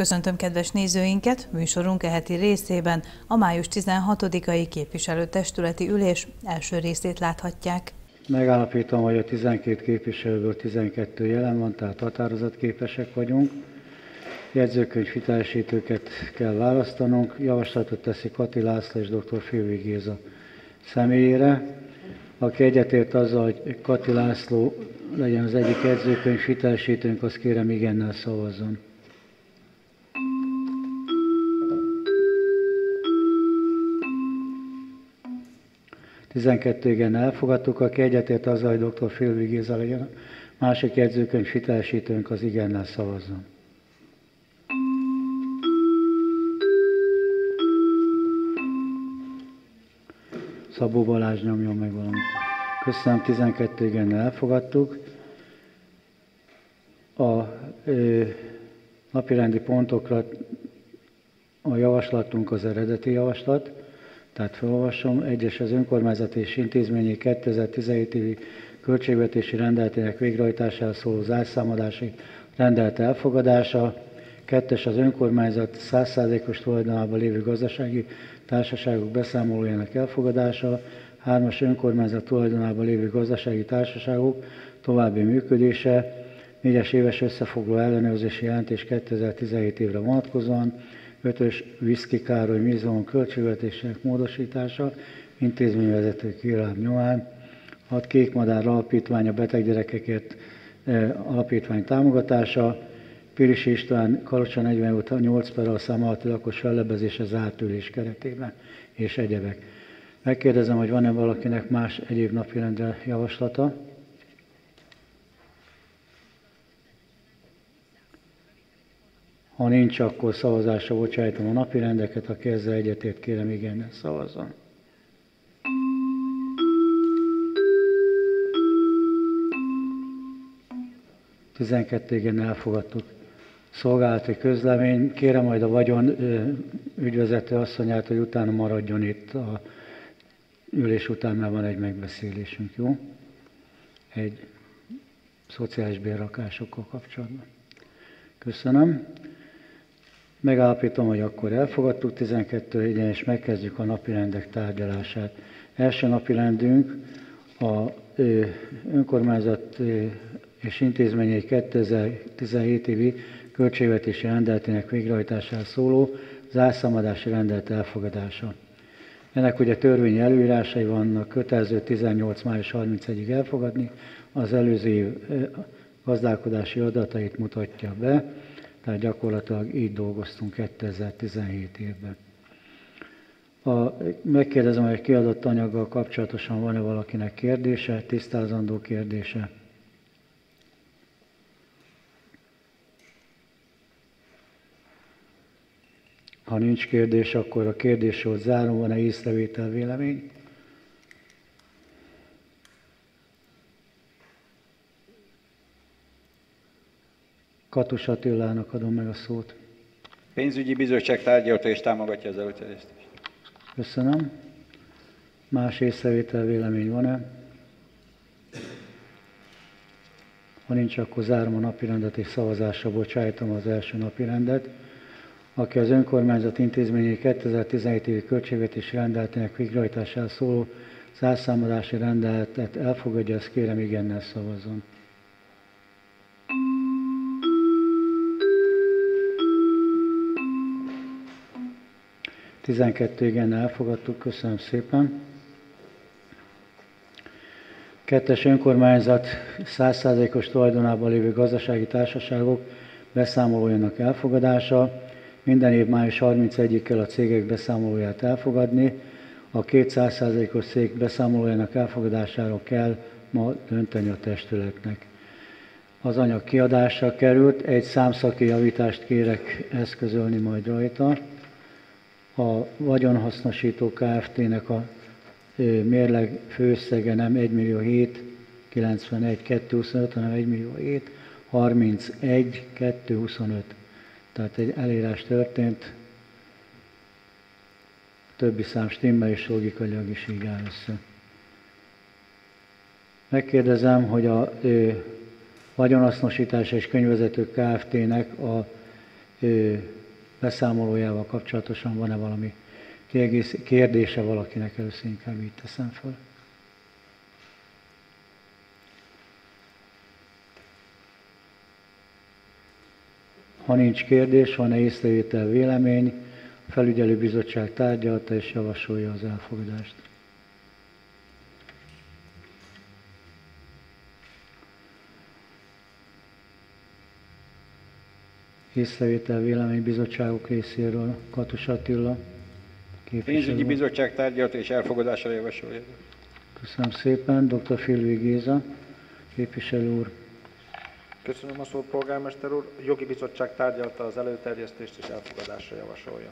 Köszöntöm kedves nézőinket! Műsorunk eheti részében a május 16-ai képviselőtestületi ülés első részét láthatják. Megállapítom, hogy a 12 képviselőből 12 jelen van, tehát határozatképesek vagyunk. Jegyzőkönyv hitelesítőket kell választanunk. Javaslatot teszi Kati László és dr. Fővi Géza személyére. Aki egyetért azzal, hogy Kati László legyen az egyik jegyzőkönyv hitelesítőnk, azt kérem igennel szavazzon. 12 igen elfogadtuk, aki egyetért azzal, hogy dr. Félvi Géza legyen. Másik jegyzőkönyv hitelesítőnk az igennel szavazzon. Szabó Balázs nyomjon meg valamit. Köszönöm, 12 igen elfogadtuk. A ö, napirendi pontokra a javaslatunk az eredeti javaslat, tehát felolvasom, egyes az önkormányzati és intézményi 2017 évi költségvetési rendeletének végrehajtására szóló zárszámadási rendelet elfogadása, kettes az önkormányzat 100%-os tulajdonában lévő gazdasági társaságok beszámolójának elfogadása, hármas önkormányzat tulajdonában lévő gazdasági társaságok további működése, négyes éves összefoglaló ellenőrzési jelentés 2017 évre vonatkozóan, ötös Viszki Károly Mizon költségvetésének módosítása, intézményvezető kérelem nyomán, hat Kékmadár Alapítvány a beteg gyerekekért alapítvány támogatása, Piris István Kalocsa 40 8 per a szám alatti lakos fellebezése zárt ülés keretében, és egyebek. Megkérdezem, hogy van-e valakinek más egyéb napirendre javaslata? Ha nincs, akkor szavazásra bocsájtom a napi rendeket, aki ezzel egyetért kérem igen, szavazzon. Tizenkettő igen elfogadtuk. Szolgálati közlemény. Kérem majd a vagyon ügyvezető asszonyát, hogy utána maradjon itt a ülés után, mert van egy megbeszélésünk, jó? Egy szociális bérrakásokkal kapcsolatban. Köszönöm. Megállapítom, hogy akkor elfogadtuk 12 igen, és megkezdjük a napirendek tárgyalását. Első napirendünk a önkormányzat és intézményei 2017 évi költségvetési rendeletének végrehajtására szóló zárszámadási rendelet elfogadása. Ennek ugye törvényi előírásai vannak, kötelező 18. május 31-ig elfogadni, az előző év gazdálkodási adatait mutatja be, tehát gyakorlatilag így dolgoztunk 2017 évben. A, megkérdezem, hogy a kiadott anyaggal kapcsolatosan van-e valakinek kérdése, tisztázandó kérdése. Ha nincs kérdés, akkor a kérdésről zárom, van-e észrevétel vélemény? Katus Attilának adom meg a szót. Pénzügyi bizottság tárgyalta és támogatja az előterjesztést. Köszönöm. Más észrevétel vélemény van-e? Ha nincs, akkor zárom a napirendet és szavazásra bocsájtom az első napirendet. Aki az önkormányzat intézményei 2017 évi költségvetési rendeletének végrehajtására szóló zárszámadási rendeletet elfogadja, ezt kérem igennel szavazzon. 12 igen elfogadtuk, köszönöm szépen. Kettes önkormányzat 100%-os tulajdonában lévő gazdasági társaságok beszámolójának elfogadása. Minden év május 31-ig kell a cégek beszámolóját elfogadni. A 200%-os cég beszámolójának elfogadásáról kell ma dönteni a testületnek. Az anyag kiadásra került, egy számszaki javítást kérek eszközölni majd rajta a vagyonhasznosító Kft-nek a mérleg főszege nem 1 millió 7 91 225, hanem 1 millió 7 31 225. Tehát egy elírás történt, többi szám stimmel és logikailag is így áll össze. Megkérdezem, hogy a ö, vagyonhasznosítás és könyvezető Kft-nek a beszámolójával kapcsolatosan van-e valami kérdése valakinek, először inkább így teszem fel. Ha nincs kérdés, van-e észrevétel, vélemény, a felügyelőbizottság tárgyalta és javasolja az elfogadást. Észrevétel véleménybizottságok részéről Katus Attila. Pénzügyi bizottság tárgyalta és elfogadásra javasolja. Köszönöm szépen. Dr. Filvi Géza, képviselő úr. Köszönöm a szót, polgármester úr. A jogi bizottság tárgyalta az előterjesztést és elfogadásra javasolja.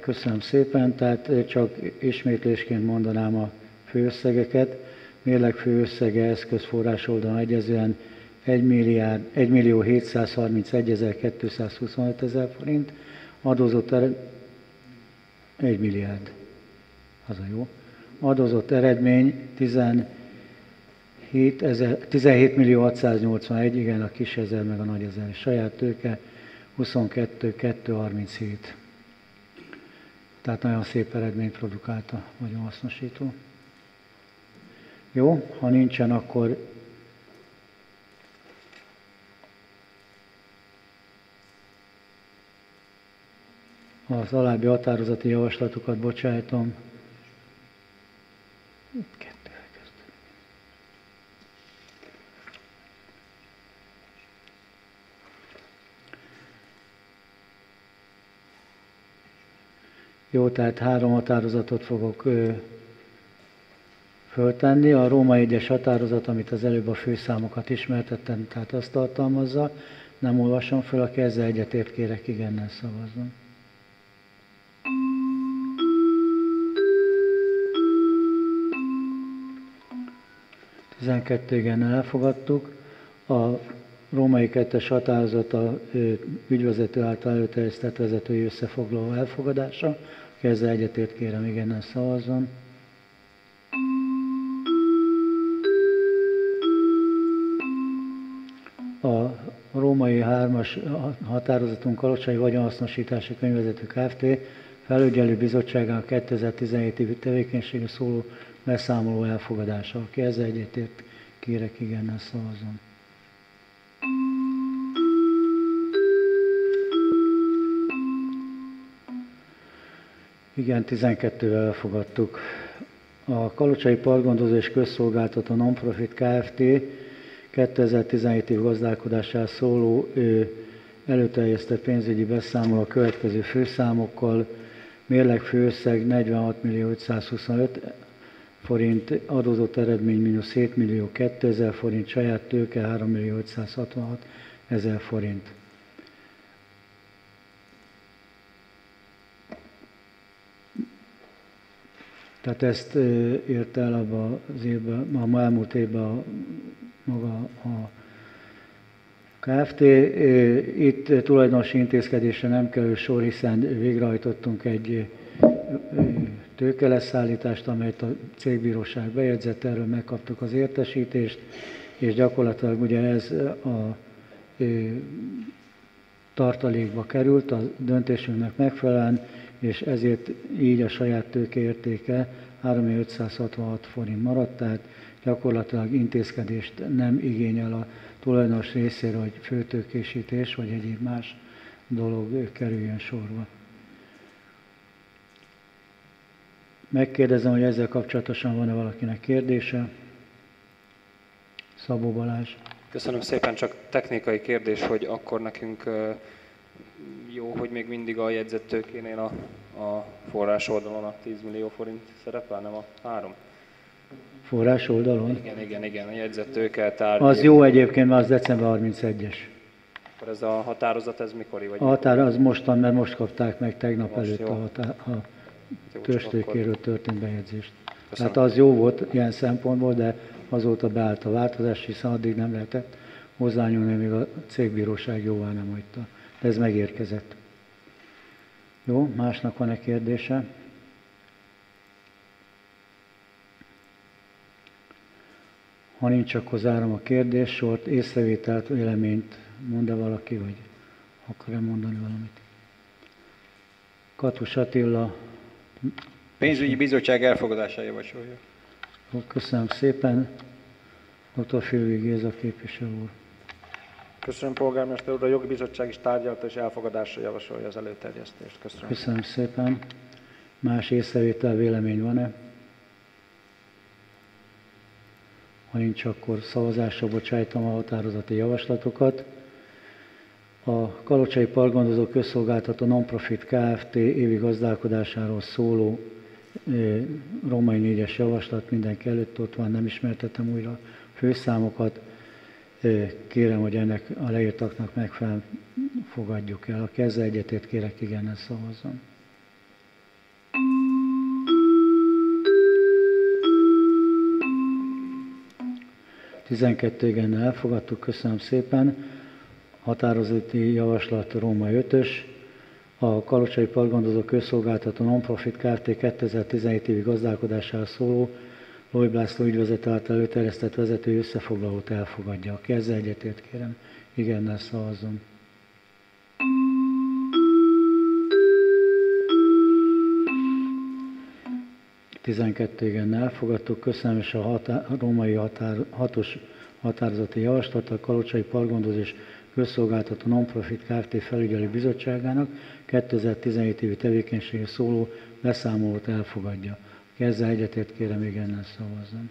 Köszönöm szépen, tehát csak ismétlésként mondanám a főösszegeket. Mérleg főösszege eszközforrás oldalon egyezően 1, milliárd, 1 millió 731 ezer 225 ezer forint, adózott ered, 1 milliárd, az a jó. Adózott eredmény 17, ezer, 17 millió 681, igen, a kis ezer meg a nagy ezer. Saját tőke 22 237. Tehát nagyon szép eredményt produkált a vagyonhasznosító. Jó, ha nincsen, akkor az alábbi határozati javaslatokat bocsájtom. Jó, tehát három határozatot fogok ö, föltenni. A Róma egyes határozat, amit az előbb a főszámokat ismertettem, tehát azt tartalmazza. Nem olvasom föl, aki ezzel egyetért kérek igennel szavazzon. 12 igen elfogadtuk. A római kettes határozat a ügyvezető által előterjesztett vezetői összefoglaló elfogadása. Aki ezzel egyetért kérem, igen, szavazzon. A római hármas határozatunk Kalocsai Vagyonhasznosítási Könyvezető Kft. felügyelő bizottságának 2017 évi tevékenységű szóló beszámoló elfogadása. Aki ezzel egyetért, kérek igennel szavazom. Igen, 12-vel elfogadtuk. A Kalocsai Partgondozó és Közszolgáltató Nonprofit Kft. 2017 év gazdálkodásával szóló ő, előterjesztett pénzügyi beszámoló a következő főszámokkal, mérleg főösszeg 46 millió 525 forint, adózott eredmény mínusz 7 millió 2000 forint, saját tőke 3 millió 566 ezer forint. Tehát ezt ért el abban az évben, a elmúlt évben a, maga a Kft. Itt tulajdonosi intézkedésre nem kerül sor, hiszen végrehajtottunk egy tőkeleszállítást, amelyet a cégbíróság bejegyzett, erről megkaptuk az értesítést, és gyakorlatilag ugye ez a tartalékba került a döntésünknek megfelelően, és ezért így a saját tőkeértéke 3566 forint maradt, tehát gyakorlatilag intézkedést nem igényel a tulajdonos részéről, hogy főtőkésítés vagy egyéb más dolog kerüljön sorba. Megkérdezem, hogy ezzel kapcsolatosan van-e valakinek kérdése. Szabó Balázs. Köszönöm szépen, csak technikai kérdés, hogy akkor nekünk jó, hogy még mindig a jegyzett tőkénél a, a forrás oldalon a 10 millió forint szerepel, nem a 3? Forrás oldalon? Igen, igen, igen, a jegyzett tőke tárgy. Az jó egyébként, mert az december 31-es. Akkor ez a határozat, ez mikori? Vagy a határ az mostan, mert most kapták meg tegnap most előtt a, határ, a törstékéről történt bejegyzést. Köszönöm. Tehát az jó volt ilyen szempontból, de azóta beállt a változás, hiszen addig nem lehetett hozzányúlni, még a cégbíróság jóvá nem hagyta. De ez megérkezett. Jó, másnak van-e kérdése? Ha nincs, akkor zárom a kérdéssort. Észrevételt, véleményt mond -e valaki, vagy Akar-e mondani valamit? Katus Attila, Pénzügyi bizottság elfogadását javasolja. Köszönöm szépen. Dr. Fülvi Géza képviselő úr. Köszönöm, polgármester úr. A jogi bizottság is tárgyalta és elfogadásra javasolja az előterjesztést. Köszönöm. Köszönöm szépen. Más észrevétel, vélemény van-e? Ha nincs, akkor szavazásra bocsájtom a határozati javaslatokat. A Kalocsai Parkgondozó Közszolgáltató Nonprofit Kft. évi gazdálkodásáról szóló római négyes javaslat mindenki előtt ott van, nem ismertetem újra főszámokat. Kérem, hogy ennek a leírtaknak megfelelően fogadjuk el. A ezzel egyetért kérek, igen, szavazzon. Tizenkettő igen elfogadtuk, köszönöm szépen. Határozati javaslat Róma 5-ös. A Kalocsai Parkgondozó Közszolgáltató Nonprofit Kft. 2017 évi gazdálkodására szóló Lojb László ügyvezet által előterjesztett vezető összefoglalót elfogadja. Aki ezzel egyetért kérem, igennel szavazzon. Tizenkettő igen elfogadtuk, köszönöm, és a, határ, a római határ, hatos határozati javaslat a Kalocsai Parkgondozás Közszolgáltató Nonprofit Kft. felügyelő bizottságának 2017 évi tevékenységű szóló beszámolót elfogadja. Aki ezzel egyetért kérem, igennel szavazzon.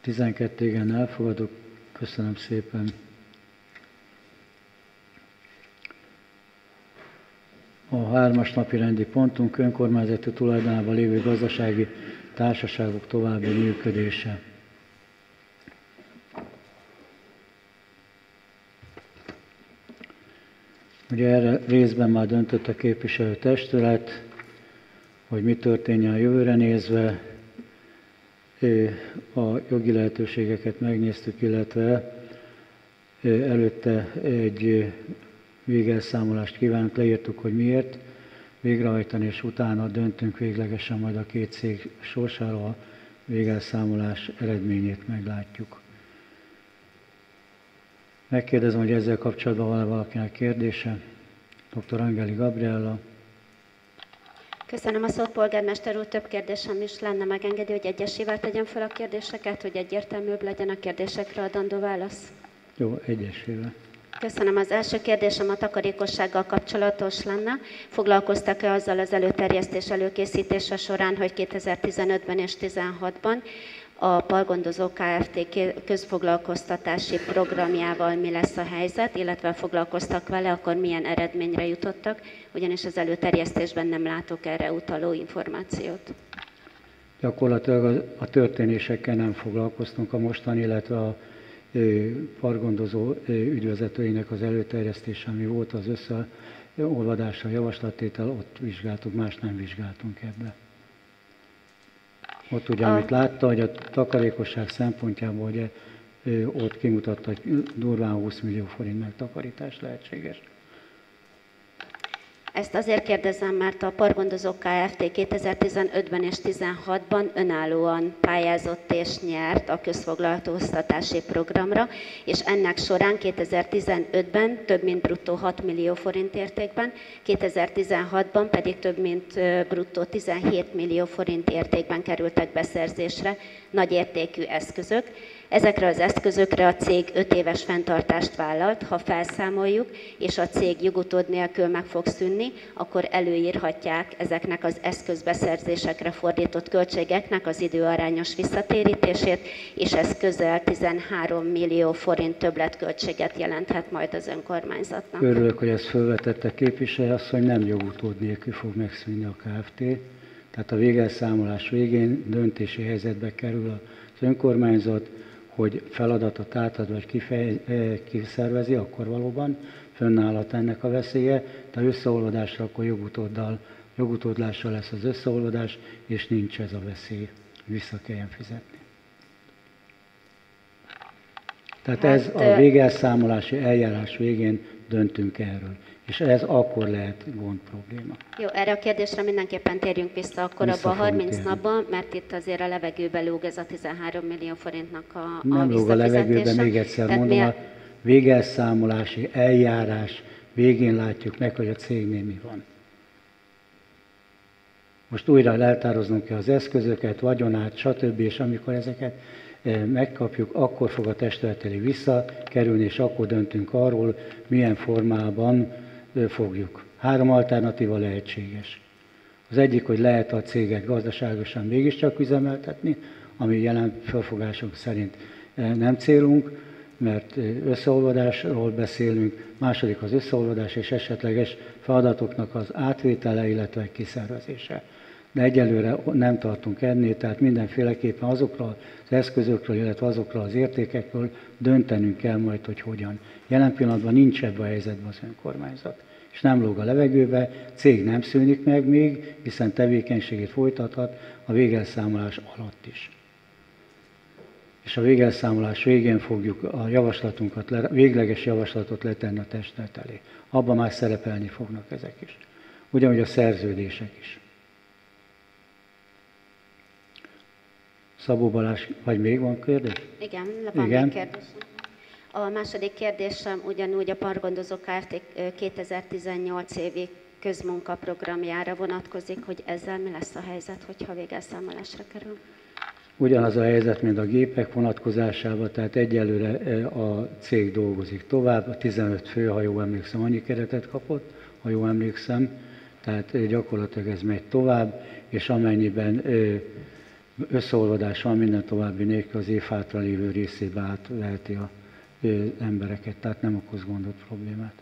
Tizenkettő igen elfogadok, köszönöm szépen. A hármas napi rendi pontunk önkormányzati tulajdonában lévő gazdasági társaságok további működése. Ugye erre részben már döntött a képviselő testület, hogy mi történjen a jövőre nézve. A jogi lehetőségeket megnéztük, illetve előtte egy végelszámolást kívánunk, leírtuk, hogy miért végrehajtani, és utána döntünk véglegesen majd a két cég sorsáról, a végelszámolás eredményét meglátjuk. Megkérdezem, hogy ezzel kapcsolatban van-e valakinek kérdése? Dr. Angeli Gabriella. Köszönöm a szót, polgármester úr. Több kérdésem is lenne, megengedi, hogy egyesével tegyem fel a kérdéseket, hogy egyértelműbb legyen a kérdésekre adandó válasz. Jó, egyesével. Köszönöm. Az első kérdésem a takarékossággal kapcsolatos lenne. Foglalkoztak-e azzal az előterjesztés előkészítése során, hogy 2015-ben és 2016-ban a Pargondozó Kft. közfoglalkoztatási programjával mi lesz a helyzet, illetve foglalkoztak vele, akkor milyen eredményre jutottak, ugyanis az előterjesztésben nem látok erre utaló információt. Gyakorlatilag a történésekkel nem foglalkoztunk a mostani, illetve a pargondozó ügyvezetőinek az előterjesztése, ami volt az összeolvadásra javaslattétel, ott vizsgáltuk, más nem vizsgáltunk ebbe. Ott ugye, amit látta, hogy a takarékosság szempontjából ugye, ott kimutatta, hogy durván 20 millió forint megtakarítás lehetséges. Ezt azért kérdezem, mert a Pargondozók Kft. 2015-ben és 2016-ban önállóan pályázott és nyert a közfoglaltóztatási programra, és ennek során 2015-ben több mint bruttó 6 millió forint értékben, 2016-ban pedig több mint bruttó 17 millió forint értékben kerültek beszerzésre nagyértékű eszközök, Ezekre az eszközökre a cég 5 éves fenntartást vállalt, ha felszámoljuk, és a cég jogutód nélkül meg fog szűnni, akkor előírhatják ezeknek az eszközbeszerzésekre fordított költségeknek az időarányos visszatérítését, és ez közel 13 millió forint többletköltséget jelenthet majd az önkormányzatnak. Örülök, hogy ezt felvetette képviselő, hogy nem jogutód nélkül fog megszűnni a KFT. Tehát a végelszámolás végén döntési helyzetbe kerül az önkormányzat, hogy feladatot átad vagy kifej, kiszervezi, akkor valóban fönnállhat ennek a veszélye, de összeolvadásra akkor jogutóddal, jogutódlással lesz az összeolvadás, és nincs ez a veszély, vissza kelljen fizetni. Tehát ez a hát, végelszámolási eljárás végén döntünk erről. És ez akkor lehet gond probléma. Jó, erre a kérdésre mindenképpen térjünk vissza akkor Vissza abban a fogunk 30 térni. napban, mert itt azért a levegőbe lóg ez a 13 millió forintnak a, a Nem lóg a levegőbe, még egyszer Tehát mondom, mi a végelszámolási eljárás végén látjuk meg, hogy a cégnél mi van. Most újra leltároznunk kell az eszközöket, vagyonát, stb. És amikor ezeket eh, megkapjuk, akkor fog a testület elé visszakerülni, és akkor döntünk arról, milyen formában fogjuk. Három alternatíva lehetséges. Az egyik, hogy lehet a céget gazdaságosan mégiscsak üzemeltetni, ami jelen felfogásunk szerint nem célunk, mert összeolvadásról beszélünk, második az összeolvadás és esetleges feladatoknak az átvétele, illetve kiszervezése. De egyelőre nem tartunk ennél, tehát mindenféleképpen azokról az eszközökről, illetve azokról az értékekről döntenünk kell majd, hogy hogyan. Jelen pillanatban nincs ebben a helyzetben az önkormányzat és nem lóg a levegőbe, cég nem szűnik meg még, hiszen tevékenységét folytathat a végelszámolás alatt is. És a végelszámolás végén fogjuk a javaslatunkat, le- végleges javaslatot letenni a testület elé. Abban már szerepelni fognak ezek is. Ugyanúgy a szerződések is. Szabó Balázs, vagy még van kérdés? Igen, van Igen. még kérdésem. A második kérdésem ugyanúgy a Pargondozó Kft. ö, 2018 évi közmunkaprogramjára vonatkozik, hogy ezzel mi lesz a helyzet, hogyha végelszámolásra kerül? Ugyanaz a helyzet, mint a gépek vonatkozásában, tehát egyelőre a cég dolgozik tovább, a 15 fő, ha jól emlékszem, annyi keretet kapott, ha jól emlékszem, tehát gyakorlatilag ez megy tovább, és amennyiben összeolvadás van minden további nélkül, az év hátra lévő részébe átveheti a e, embereket, tehát nem okoz gondot, problémát.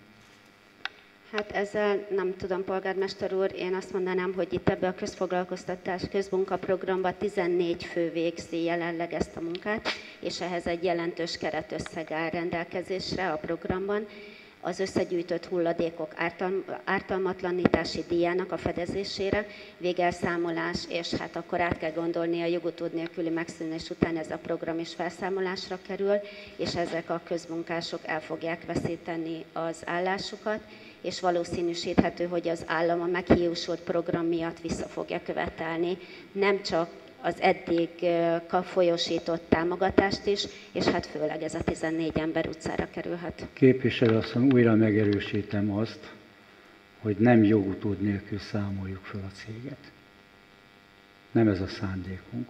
Hát ezzel nem tudom, polgármester úr, én azt mondanám, hogy itt ebbe a közfoglalkoztatás közmunkaprogramba 14 fő végzi jelenleg ezt a munkát, és ehhez egy jelentős keretösszeg áll rendelkezésre a programban. Az összegyűjtött hulladékok ártal, ártalmatlanítási díjának a fedezésére, végelszámolás, és hát akkor át kell gondolni a jogutód nélküli megszűnés után ez a program is felszámolásra kerül, és ezek a közmunkások el fogják veszíteni az állásukat, és valószínűsíthető, hogy az állam a meghiúsult program miatt vissza fogja követelni nem csak az eddig folyosított támogatást is, és hát főleg ez a 14 ember utcára kerülhet. Képviselő asszony, újra megerősítem azt, hogy nem jogutód nélkül számoljuk fel a céget. Nem ez a szándékunk.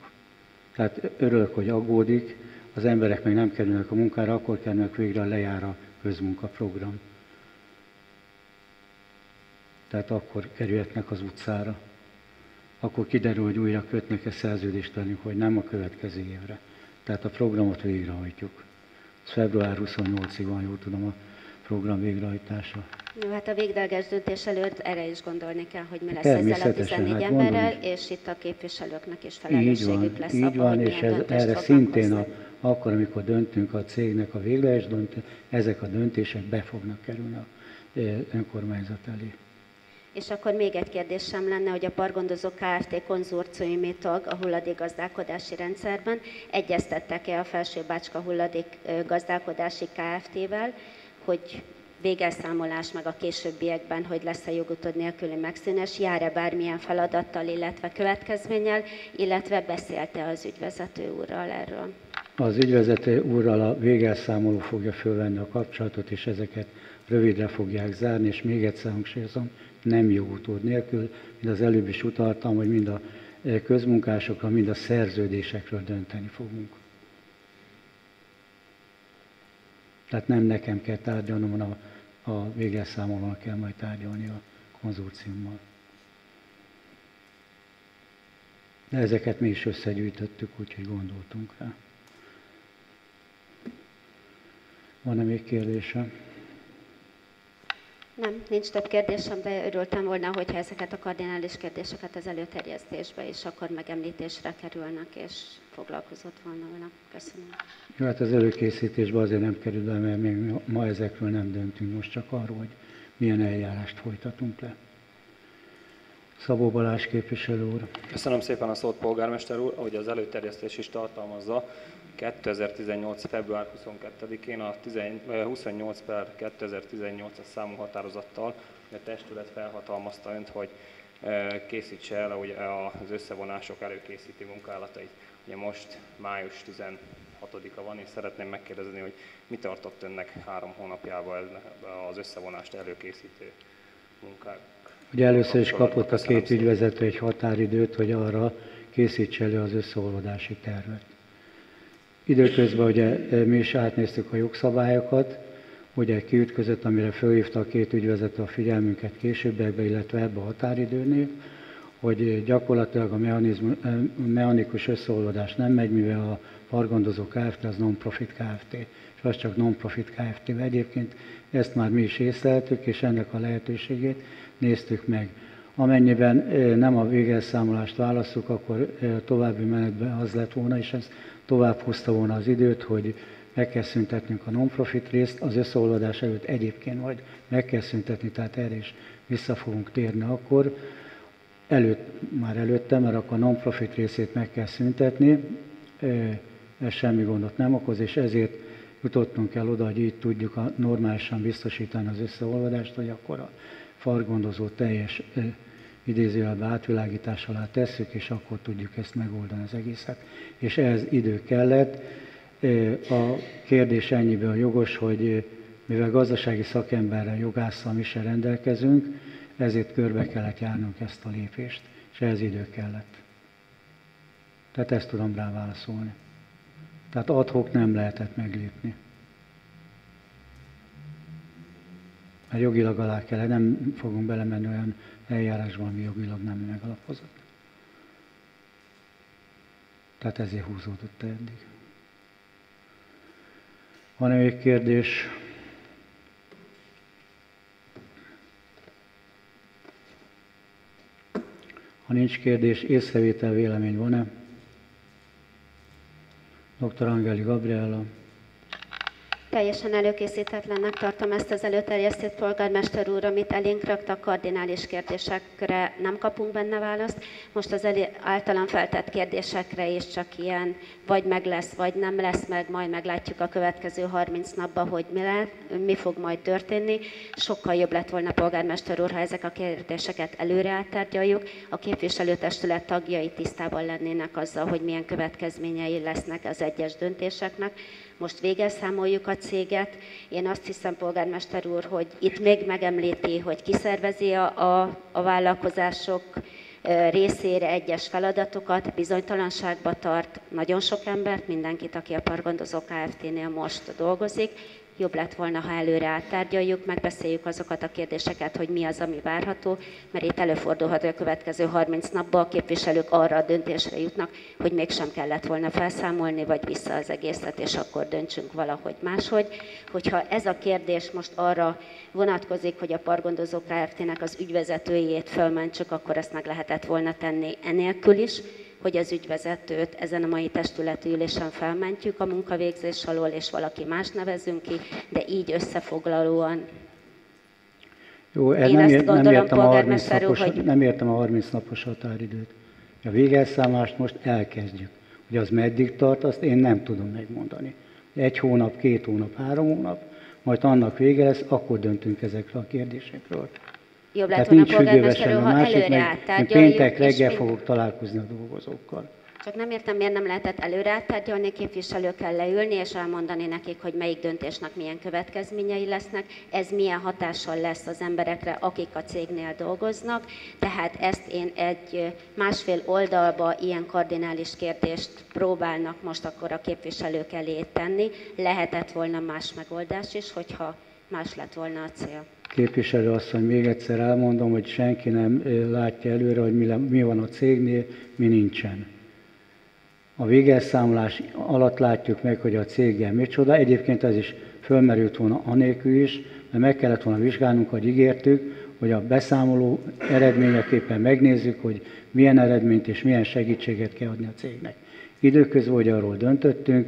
Tehát örülök, hogy aggódik, az emberek meg nem kerülnek a munkára, akkor kerülnek végre lejár a közmunkaprogram. Tehát akkor kerülhetnek az utcára. Akkor kiderül, hogy újra kötnek-e szerződést velünk, hogy nem a következő évre. Tehát a programot végrehajtjuk. Ez február 28-ig van, jól tudom, a program végrehajtása. Jó, hát a végleges döntés előtt erre is gondolni kell, hogy mi lesz ezzel a 14 hát emberrel, és itt a képviselőknek is Így felelősségük van, lesz így abban, van, és ez, erre szintén a, akkor, amikor döntünk a cégnek a végleges döntő, ezek a döntések be fognak kerülni a eh, önkormányzat elé. És akkor még egy kérdésem lenne, hogy a Pargondozó Kft. konzorciumi tag a hulladékgazdálkodási rendszerben egyeztettek-e a Felső Bácska hulladék ö, gazdálkodási Kft-vel, hogy végelszámolás meg a későbbiekben, hogy lesz-e jogutód nélküli megszűnés, jár-e bármilyen feladattal, illetve következménnyel, illetve beszélte az ügyvezető úrral erről. Az ügyvezető úrral a végelszámoló fogja fölvenni a kapcsolatot, és ezeket rövidre fogják zárni, és még egyszer hangsúlyozom, nem jogutód nélkül, mint az előbb is utaltam, hogy mind a eh, közmunkásokról, mind a szerződésekről dönteni fogunk. Tehát nem nekem kell tárgyalnom, hanem a, a végelszámolónak kell majd tárgyalni a konzorciummal. De ezeket mi is összegyűjtöttük, úgyhogy gondoltunk rá. Van-e még kérdésem? Nem, nincs több kérdésem, de örültem volna, hogyha ezeket a kardinális kérdéseket az előterjesztésbe is akkor megemlítésre kerülnek, és foglalkozott volna vele. Köszönöm. Jó, hát az előkészítésben azért nem kerül be, mert még ma ezekről nem döntünk, most csak arról, hogy milyen eljárást folytatunk le. Szabó Balázs képviselő úr. Köszönöm szépen a szót, polgármester úr. Ahogy az előterjesztés is tartalmazza, 2018. február 22-én a 28 per 2018-as számú határozattal a testület felhatalmazta önt, hogy készítse el ugye, az összevonások előkészíti munkálatait. Ugye most május 16-a van, és szeretném megkérdezni, hogy mi tartott önnek három hónapjával az összevonást előkészítő munkák? Ugye először is kapott a két ügyvezető egy határidőt, hogy arra készítse elő az összeolvadási tervet. Időközben ugye mi is átnéztük a jogszabályokat, ugye kiütközött, amire fölhívta a két ügyvezető a figyelmünket későbbekbe, illetve ebbe a határidőnél, hogy gyakorlatilag a mechanikus összeolvadás nem megy, mivel a pargondozó Kft. az non-profit Kft. és az csak non-profit Kft. Egyébként ezt már mi is észleltük, és ennek a lehetőségét néztük meg. Amennyiben nem a végelszámolást választjuk, akkor további menetben az lett volna, és ez tovább hozta volna az időt, hogy meg kell szüntetnünk a non-profit részt, az összeolvadás előtt egyébként majd meg kell szüntetni, tehát erre is vissza fogunk térni akkor. Előtt, már előtte, mert akkor a non-profit részét meg kell szüntetni, ez semmi gondot nem okoz, és ezért jutottunk el oda, hogy így tudjuk a normálisan biztosítani az összeolvadást, hogy akkor a fargondozó teljes idézőjelbe átvilágítás alá tesszük, és akkor tudjuk ezt megoldani az egészet. És ehhez idő kellett. A kérdés ennyiből jogos, hogy mivel gazdasági szakemberrel, jogásszal mi se rendelkezünk, ezért körbe kellett járnunk ezt a lépést, és ehhez idő kellett. Tehát ezt tudom rá válaszolni. Tehát adhok nem lehetett meglépni. Mert jogilag alá kell, nem fogunk belemenni olyan eljárásban, ami jogilag nem megalapozott. Tehát ezért húzódott eddig. Van-e még kérdés? Ha nincs kérdés, észrevétel, vélemény van-e? Dr. Angeli Gabriela. Teljesen előkészítetlennek tartom ezt az előterjesztett polgármester úr, amit elénk raktak, kardinális kérdésekre nem kapunk benne választ. Most az elé, általam feltett kérdésekre is csak ilyen vagy meg lesz, vagy nem lesz meg, majd meglátjuk a következő 30 napban, hogy mi, lehet, mi fog majd történni. Sokkal jobb lett volna polgármester úr, ha ezek a kérdéseket előre áttárgyaljuk. A képviselőtestület tagjai tisztában lennének azzal, hogy milyen következményei lesznek az egyes döntéseknek most végelszámoljuk a céget. Én azt hiszem, polgármester úr, hogy itt még megemlíti, hogy kiszervezi a, a, a vállalkozások részére egyes feladatokat, bizonytalanságba tart nagyon sok embert, mindenkit, aki a Pargondozó Kft-nél most dolgozik, jobb lett volna, ha előre áttárgyaljuk, megbeszéljük azokat a kérdéseket, hogy mi az, ami várható, mert itt előfordulhat, hogy a következő 30 napban a képviselők arra a döntésre jutnak, hogy mégsem kellett volna felszámolni, vagy vissza az egészet, és akkor döntsünk valahogy máshogy. Hogyha ez a kérdés most arra vonatkozik, hogy a Pargondozó Kft-nek az ügyvezetőjét fölmentsük, akkor ezt meg lehetett volna tenni enélkül is, hogy az ügyvezetőt ezen a mai testületi ülésen felmentjük a munkavégzés alól, és valaki más nevezünk ki, de így összefoglalóan jó, ez nem, ér, nem, értem a 30 napos, hogy... nem értem a 30 napos határidőt. A végelszámást most elkezdjük. Hogy az meddig tart, azt én nem tudom megmondani. Egy hónap, két hónap, három hónap, majd annak vége lesz, akkor döntünk ezekről a kérdésekről jobb lett volna a polgármester ha előre áttárgyaljuk. Péntek reggel fogok találkozni a dolgozókkal. Csak nem értem, miért nem lehetett előre áttárgyalni, képviselőkkel leülni, és elmondani nekik, hogy melyik döntésnek milyen következményei lesznek, ez milyen hatással lesz az emberekre, akik a cégnél dolgoznak. Tehát ezt én egy másfél oldalba ilyen kardinális kérdést próbálnak most akkor a képviselők elé tenni. Lehetett volna más megoldás is, hogyha más lett volna a cél. Képviselő asszony, még egyszer elmondom, hogy senki nem látja előre, hogy mi, van a cégnél, mi nincsen. A végelszámolás alatt látjuk meg, hogy a céggel micsoda. Egyébként ez is fölmerült volna anélkül is, mert meg kellett volna vizsgálnunk, hogy ígértük, hogy a beszámoló eredményeképpen megnézzük, hogy milyen eredményt és milyen segítséget kell adni a cégnek. Időközben, hogy arról döntöttünk,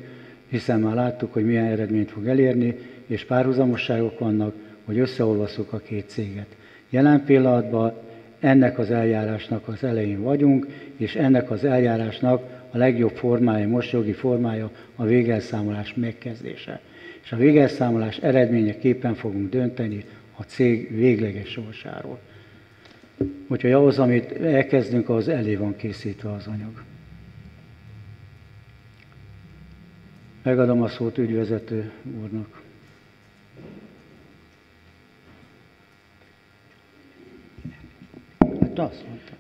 hiszen már láttuk, hogy milyen eredményt fog elérni, és párhuzamosságok vannak, hogy összeolvaszuk a két céget. Jelen pillanatban ennek az eljárásnak az elején vagyunk, és ennek az eljárásnak a legjobb formája, most jogi formája a végelszámolás megkezdése. És a végelszámolás eredményeképpen fogunk dönteni a cég végleges sorsáról. Úgyhogy ahhoz, amit elkezdünk, az elé van készítve az anyag. Megadom a szót ügyvezető úrnak. Hát azt mondtam.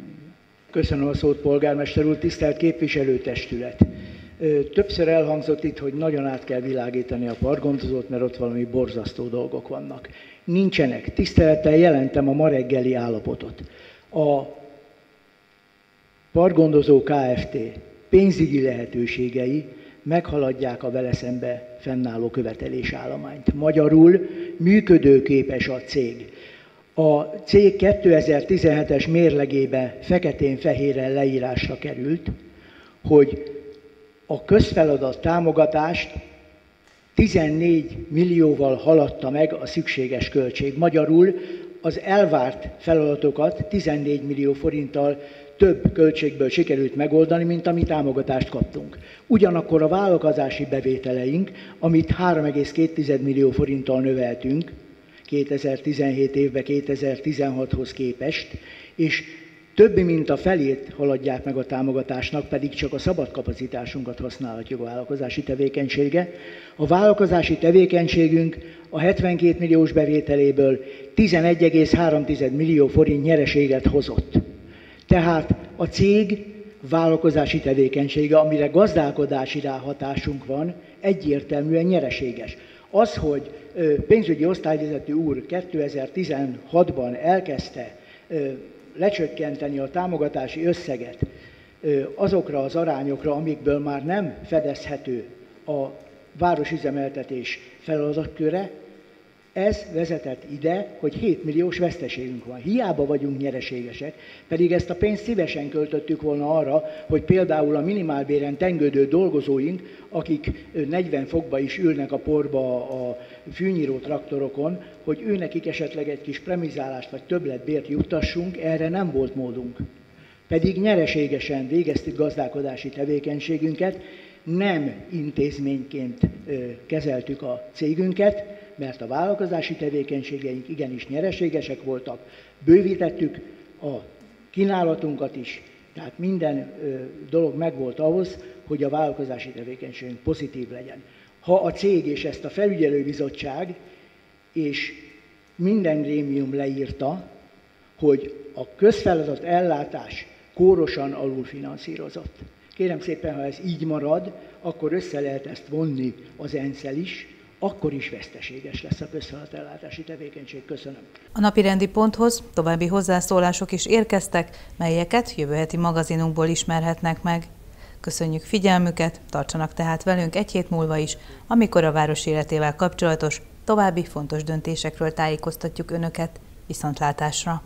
Köszönöm a szót, polgármester úr, tisztelt képviselőtestület. Többször elhangzott itt, hogy nagyon át kell világítani a pargondozót, mert ott valami borzasztó dolgok vannak. Nincsenek. Tisztelettel jelentem a ma reggeli állapotot. A pargondozó KFT pénzügyi lehetőségei meghaladják a vele szembe fennálló követelésállományt. Magyarul működőképes a cég. A cég 2017-es mérlegébe feketén-fehéren leírásra került, hogy a közfeladat támogatást 14 millióval haladta meg a szükséges költség. Magyarul az elvárt feladatokat 14 millió forinttal több költségből sikerült megoldani, mint ami támogatást kaptunk. Ugyanakkor a vállalkozási bevételeink, amit 3,2 millió forinttal növeltünk 2017 évben 2016-hoz képest, és több mint a felét haladják meg a támogatásnak, pedig csak a szabad kapacitásunkat használhatjuk a vállalkozási tevékenysége. A vállalkozási tevékenységünk a 72 milliós bevételéből 11,3 millió forint nyereséget hozott. Tehát a cég vállalkozási tevékenysége, amire gazdálkodási ráhatásunk van, egyértelműen nyereséges. Az, hogy pénzügyi osztályvezető úr 2016-ban elkezdte lecsökkenteni a támogatási összeget azokra az arányokra, amikből már nem fedezhető a városüzemeltetés feladatköre, ez vezetett ide, hogy 7 milliós veszteségünk van. Hiába vagyunk nyereségesek, pedig ezt a pénzt szívesen költöttük volna arra, hogy például a minimálbéren tengődő dolgozóink, akik 40 fokba is ülnek a porba a fűnyíró traktorokon, hogy őnekik esetleg egy kis premizálást vagy többletbért juttassunk, erre nem volt módunk. Pedig nyereségesen végeztük gazdálkodási tevékenységünket, nem intézményként kezeltük a cégünket, mert a vállalkozási tevékenységeink igenis nyereségesek voltak, bővítettük a kínálatunkat is, tehát minden dolog megvolt ahhoz, hogy a vállalkozási tevékenységünk pozitív legyen. Ha a cég és ezt a felügyelőbizottság és minden rémium leírta, hogy a közfeladat ellátás kórosan alulfinanszírozott. Kérem szépen, ha ez így marad, akkor össze lehet ezt vonni az ensz is, akkor is veszteséges lesz a közfeladatellátási tevékenység. Köszönöm. A napirendi ponthoz további hozzászólások is érkeztek, melyeket jövő heti magazinunkból ismerhetnek meg. Köszönjük figyelmüket, tartsanak tehát velünk egy hét múlva is, amikor a város életével kapcsolatos további fontos döntésekről tájékoztatjuk Önöket. Viszontlátásra!